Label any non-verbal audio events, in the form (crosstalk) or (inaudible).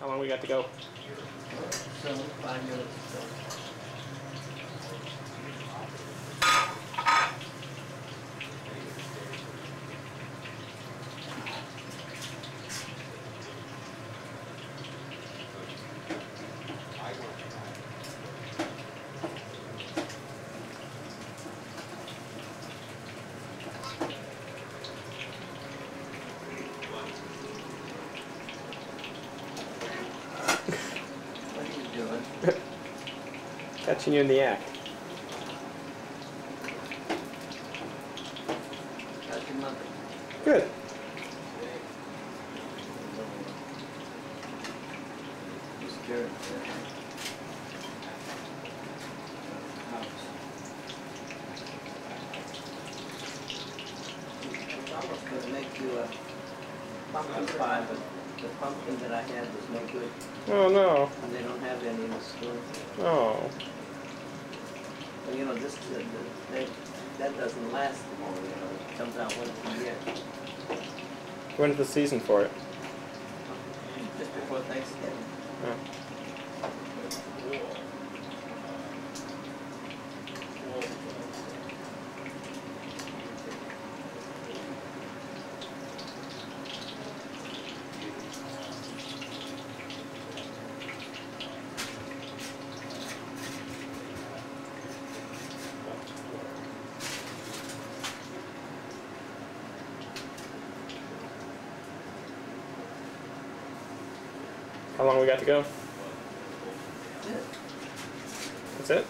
How long we got to go? So, five minutes. (laughs) Catching you in the act. How's your mother? Good. I was gonna make you a pumpkin pie, but the pumpkin that I had was no good, Oh no. and they don't have any in the store. Oh. Well, you know, this, the- the- that, that doesn't last long, you know, it comes out once a year, When's the season for it? just before Thanksgiving. Oh. How long we got to go? That's it?